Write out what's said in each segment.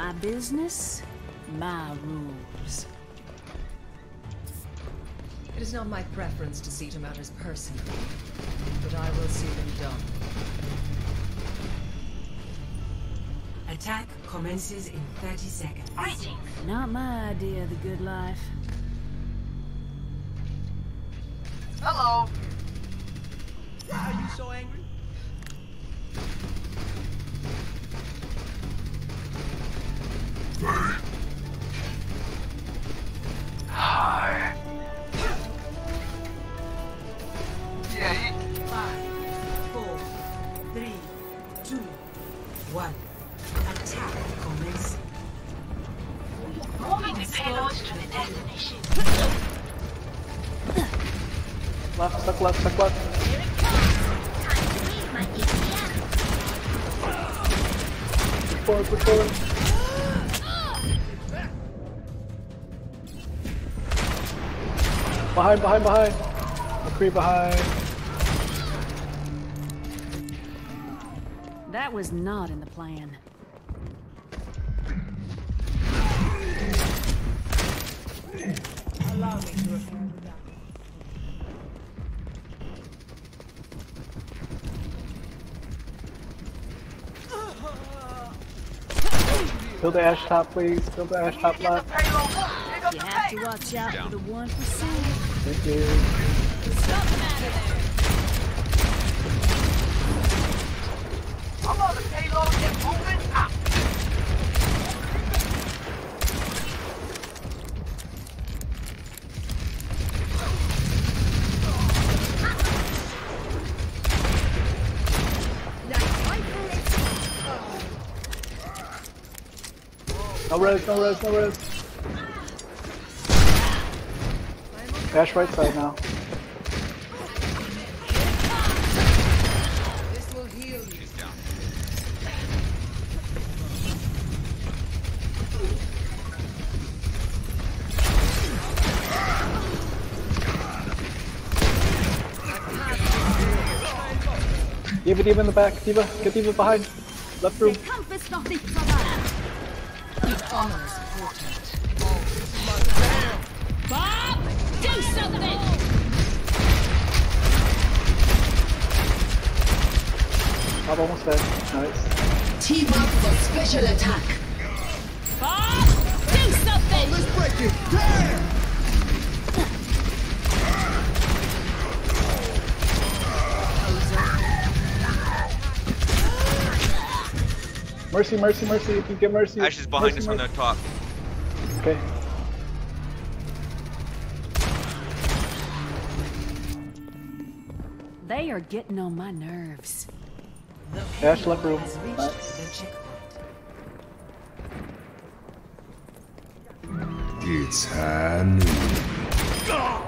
My business, my rules. It is not my preference to see to matters personally, but I will see them done. Attack commences in 30 seconds. Not my idea of the good life. Hello. Why are you so angry? Left, stuck left, stuck left. Leave my ATM. Push forward, push forward. Behind, behind, behind. McCree behind. That was not in the plan. Kill the Ashe top, please. Kill the Ashe top Get left. payload. Pick up You have to watch out for the one percent. Thank you. I'm on the payload No res, no res, no res. Dash right side now. D.Va, D.Va in the back. D.Va, get D.Va behind. Left room. Bob, do something! I'm almost dead. Nice. Team up for special attack. Bob, do something! Let's break it. Damn! Mercy, mercy, mercy. If you get mercy. Ashe is behind mercy, us on the top. Okay. They are getting on my nerves. The Ashe left room. Nice. It's high noon.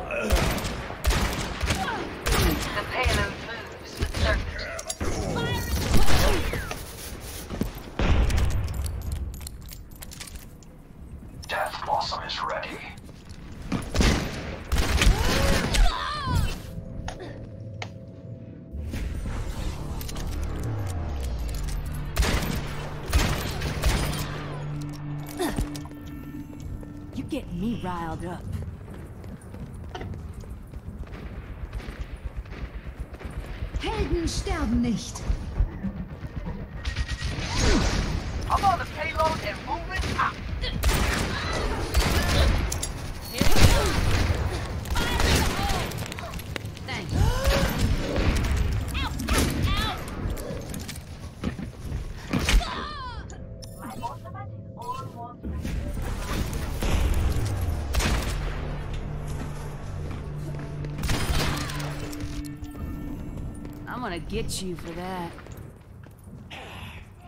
Get you for that.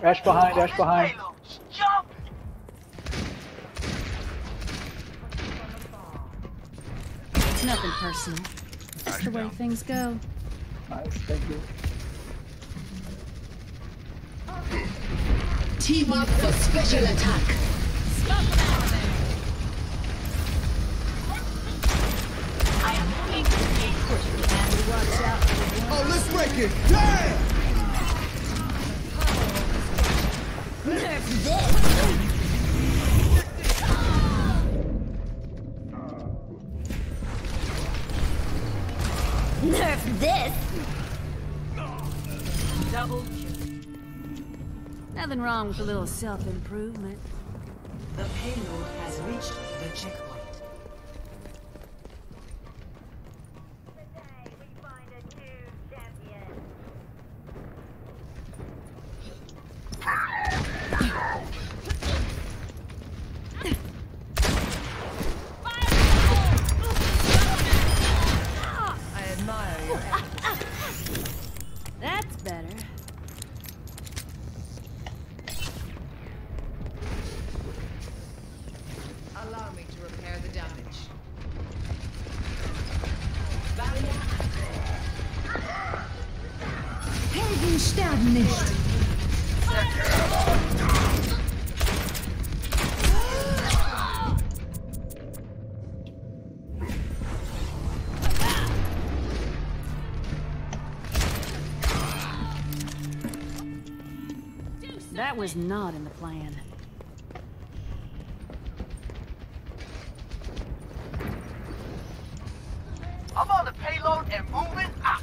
Ashe behind, Ashe behind. Jump. It's nothing personal. Just the way things go. Nice, thank you. Team up for special attack. get! Nerf this! Double kill. Nothing wrong with a little self-improvement. That was not in the plan. I'm on the payload and moving out.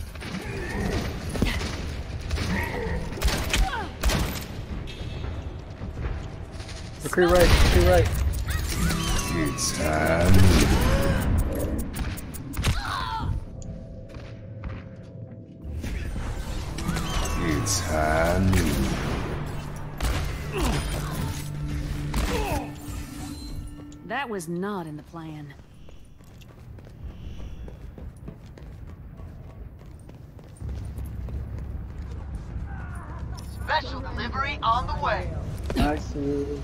McCree right, McCree right. It's time. That was not in the plan. Special delivery on the way. Nice. The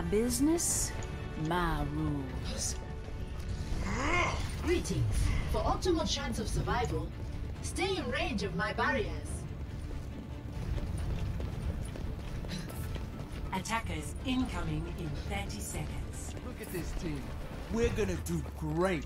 My business, my rules. Ah, greetings. For optimal chance of survival, stay in range of my barriers. Attackers incoming in 30 seconds. Look at this team. We're gonna do great.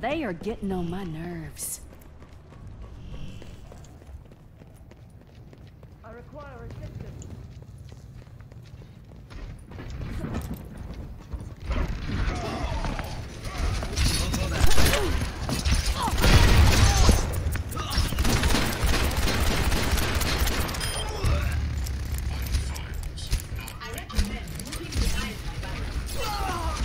They are getting on my nerves.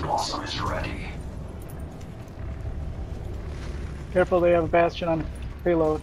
Blossom is ready. Careful, they have a bastion on payload.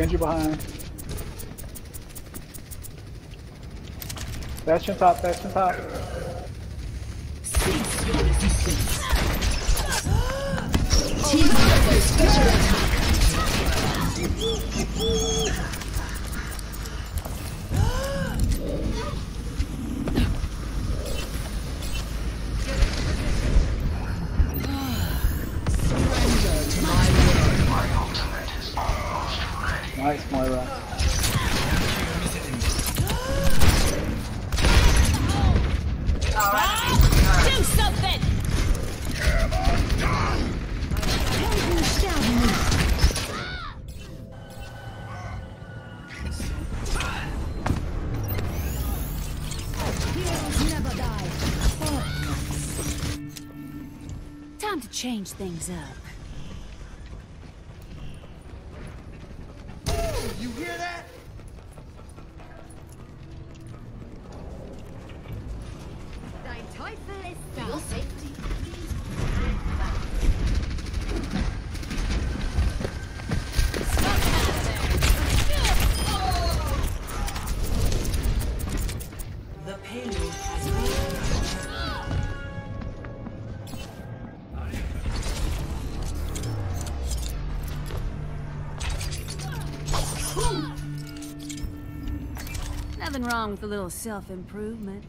Genji behind. Bastion top, Bastion top. My things up. Nothing wrong with a little self-improvement.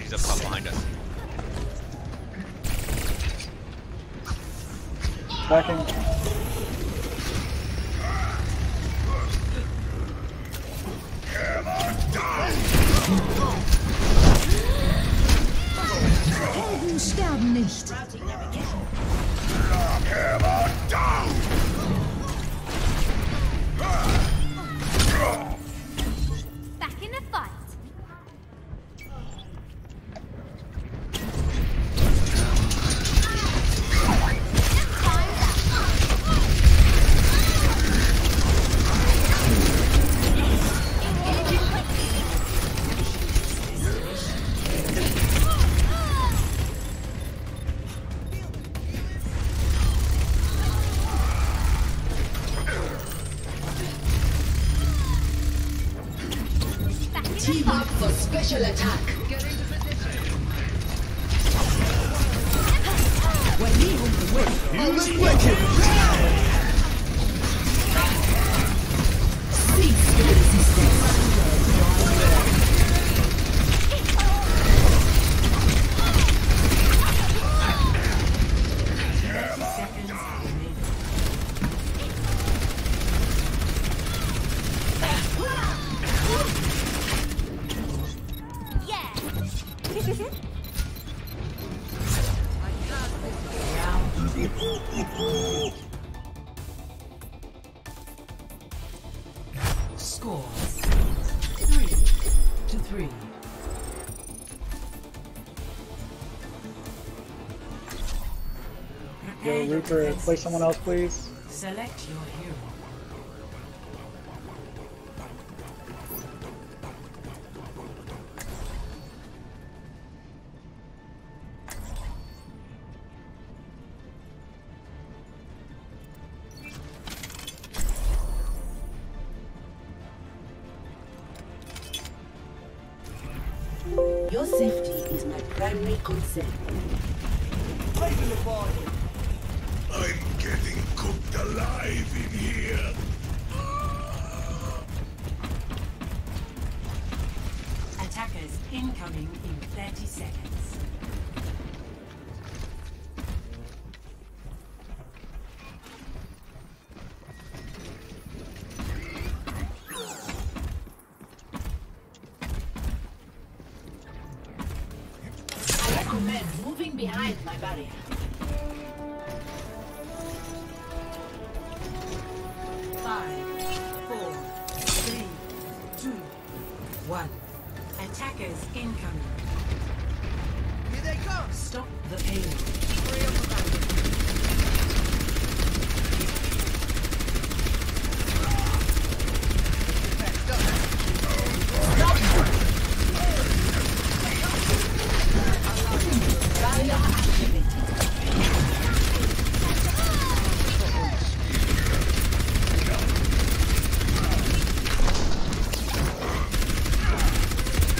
He's up top behind us. Backing. Helden sterben nicht. Reaper, play someone else, please. Select your hero. Your safety is my primary concern. I'm getting cooked alive in here. Attackers incoming in 30 seconds. I recommend moving behind my barrier. Five, four, three, two, one. Attackers incoming. Here they come. Stop the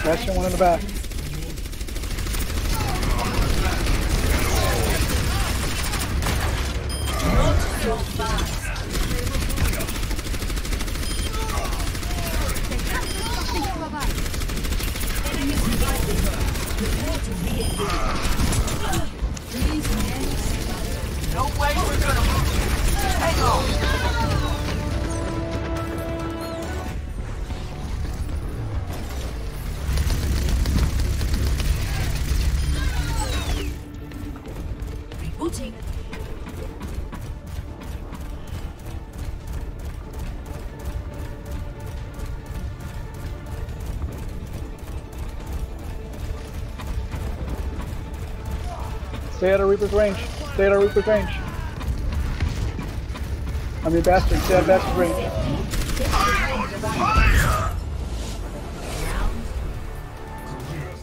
payload. Bastion, one in the back. No way we're gonna move. Hang on. Stay out of Reaper's range. Stay out of Reaper's range. I mean, Bastion, stay out of Bastion's range.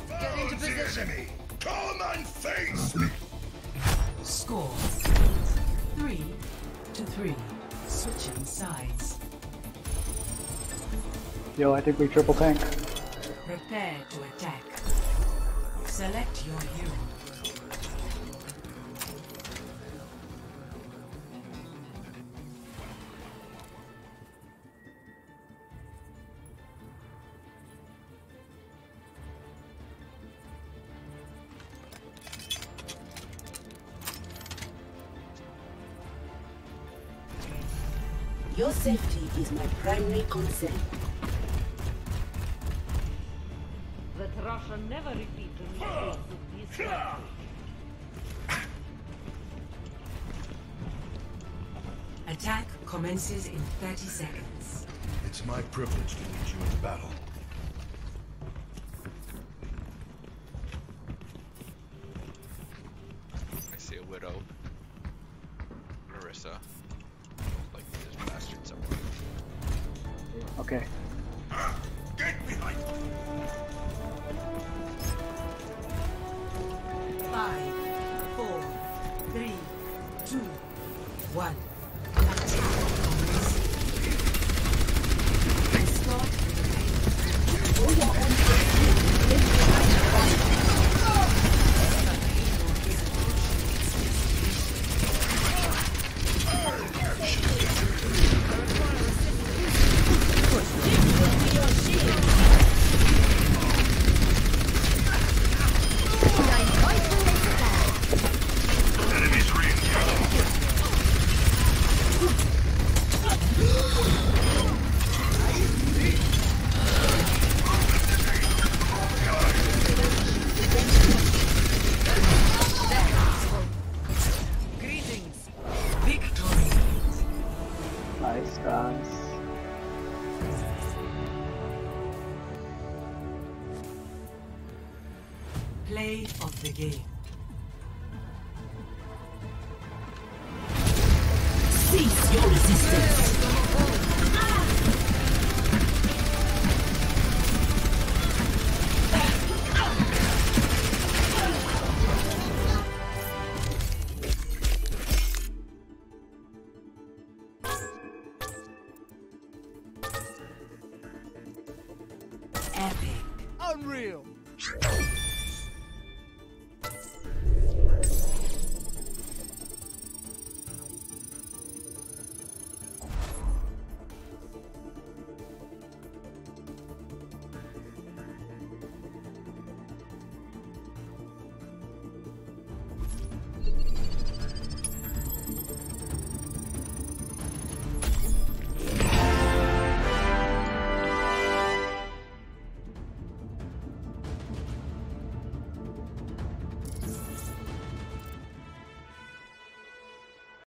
Get into position. Come and face me. Score three to three. Switching sides. Yo, I think we triple tank. Prepare to attack. Select your hero. Your safety is my primary concern. That Russia never repeat the mistakes of this country. Attack commences in 30 seconds. It's my privilege to lead you into battle. Okay. Epic. Unreal.